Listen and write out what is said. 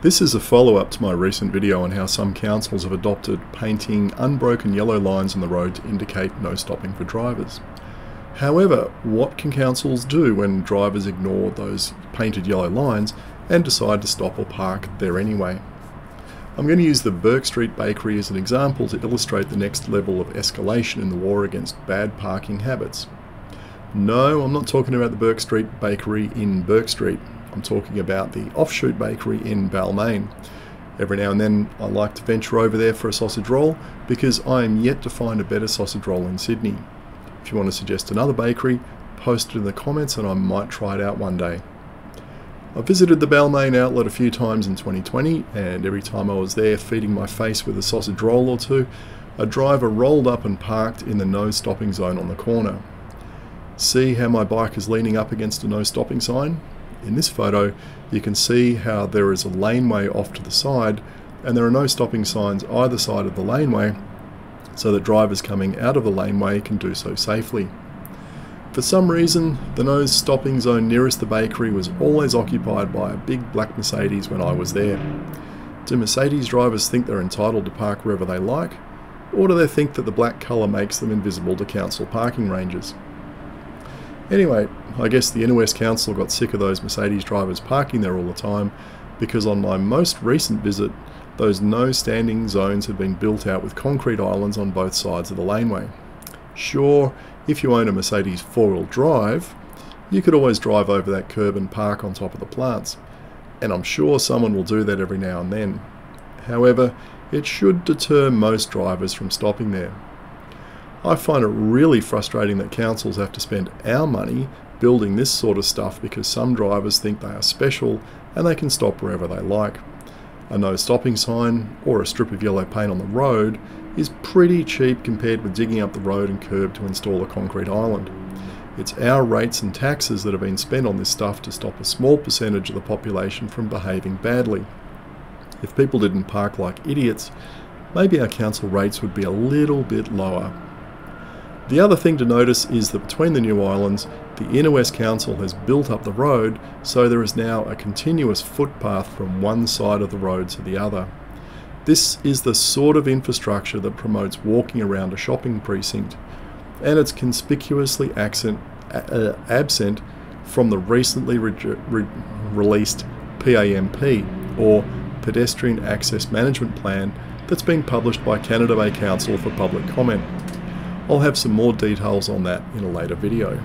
This is a follow-up to my recent video on how some councils have adopted painting unbroken yellow lines on the road to indicate no stopping for drivers. However, what can councils do when drivers ignore those painted yellow lines and decide to stop or park there anyway? I'm going to use the Bourke Street Bakery as an example to illustrate the next level of escalation in the war against bad parking habits. No, I'm not talking about the Bourke Street Bakery in Bourke Street. I'm talking about the offshoot bakery in Balmain. Every now and then I like to venture over there for a sausage roll because I am yet to find a better sausage roll in Sydney. If you want to suggest another bakery, post it in the comments and I might try it out one day. I visited the Balmain outlet a few times in 2020 and every time I was there feeding my face with a sausage roll or two, a driver rolled up and parked in the no stopping zone on the corner. See how my bike is leaning up against a no stopping sign? In this photo, you can see how there is a laneway off to the side and there are no stopping signs either side of the laneway so that drivers coming out of the laneway can do so safely. For some reason, the no stopping zone nearest the bakery was always occupied by a big black Mercedes when I was there. Do Mercedes drivers think they're entitled to park wherever they like? Or do they think that the black colour makes them invisible to council parking ranges? Anyway, I guess the West Council got sick of those Mercedes drivers parking there all the time because on my most recent visit, those no standing zones had been built out with concrete islands on both sides of the laneway. Sure, if you own a Mercedes four-wheel drive, you could always drive over that curb and park on top of the plants. And I'm sure someone will do that every now and then. However, it should deter most drivers from stopping there. I find it really frustrating that councils have to spend our money building this sort of stuff because some drivers think they are special and they can stop wherever they like. A no stopping sign or a strip of yellow paint on the road is pretty cheap compared with digging up the road and curb to install a concrete island. It's our rates and taxes that have been spent on this stuff to stop a small percentage of the population from behaving badly. If people didn't park like idiots, maybe our council rates would be a little bit lower. The other thing to notice is that between the new islands, the Inner West Council has built up the road so there is now a continuous footpath from one side of the road to the other. This is the sort of infrastructure that promotes walking around a shopping precinct, and it's conspicuously accent, uh, absent from the recently re re released PAMP, or Pedestrian Access Management Plan, that's been published by Canada Bay Council for public comment. I'll have some more details on that in a later video.